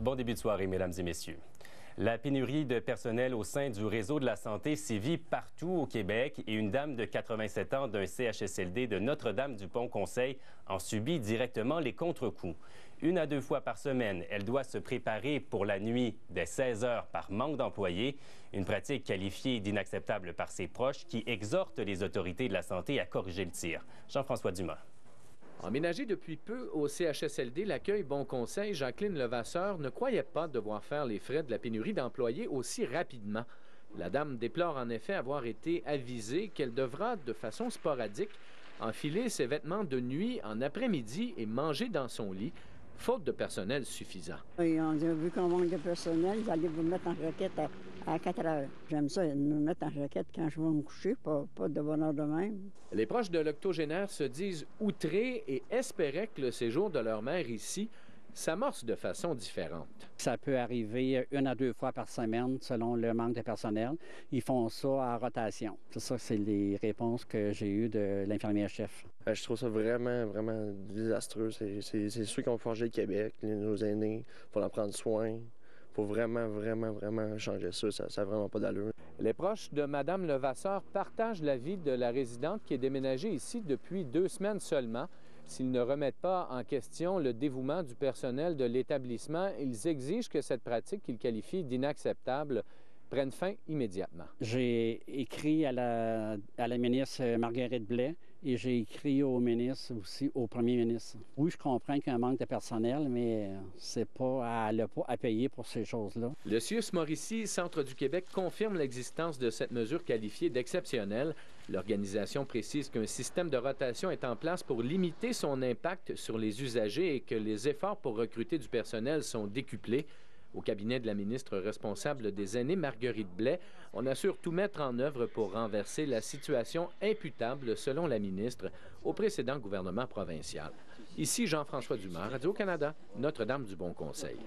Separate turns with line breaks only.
Bon début de soirée, mesdames et messieurs. La pénurie de personnel au sein du réseau de la santé sévit partout au Québec et une dame de 87 ans d'un CHSLD de Notre-Dame-du-Pont-Conseil en subit directement les contre-coups. Une à deux fois par semaine, elle doit se préparer pour la nuit dès 16 heures par manque d'employés, une pratique qualifiée d'inacceptable par ses proches qui exhorte les autorités de la santé à corriger le tir. Jean-François Dumas.
Emménagée depuis peu au CHSLD, l'accueil Bon Conseil, Jacqueline Levasseur ne croyait pas devoir faire les frais de la pénurie d'employés aussi rapidement. La dame déplore en effet avoir été avisée qu'elle devra, de façon sporadique, enfiler ses vêtements de nuit en après-midi et manger dans son lit, faute de personnel suffisant.
Ils ont dit, vu qu'on manque de personnel, ils allaient vous mettre en requête 4 heures. J'aime ça, me mettre en requête quand je vais me coucher, pas, pas de bonheur de même.
Les proches de l'octogénaire se disent outrés et espéraient que le séjour de leur mère ici s'amorce de façon différente.
Ça peut arriver une à deux fois par semaine selon le manque de personnel. Ils font ça en rotation. C'est ça, c'est les réponses que j'ai eues de l'infirmière-chef.
Euh, je trouve ça vraiment, vraiment désastreux. C'est ceux qui ont forgé le Québec, nos aînés. Il faut en prendre soin. Il faut vraiment, vraiment, vraiment changer ça. Ça n'a vraiment pas d'allure.
Les proches de Mme Levasseur partagent l'avis de la résidente qui est déménagée ici depuis deux semaines seulement. S'ils ne remettent pas en question le dévouement du personnel de l'établissement, ils exigent que cette pratique qu'ils qualifient d'inacceptable prenne fin immédiatement.
J'ai écrit à la, à la ministre Marguerite Blais et j'ai écrit au ministre aussi, au premier ministre. Oui, je comprends qu'il y a un manque de personnel, mais c'est pas à, pas à payer pour ces choses-là.
Le CIUS Mauricie, Centre du Québec, confirme l'existence de cette mesure qualifiée d'exceptionnelle. L'organisation précise qu'un système de rotation est en place pour limiter son impact sur les usagers et que les efforts pour recruter du personnel sont décuplés. Au cabinet de la ministre responsable des aînés, Marguerite Blais, on assure tout mettre en œuvre pour renverser la situation imputable, selon la ministre, au précédent gouvernement provincial. Ici Jean-François Dumas, Radio-Canada, Notre-Dame du Bon Conseil.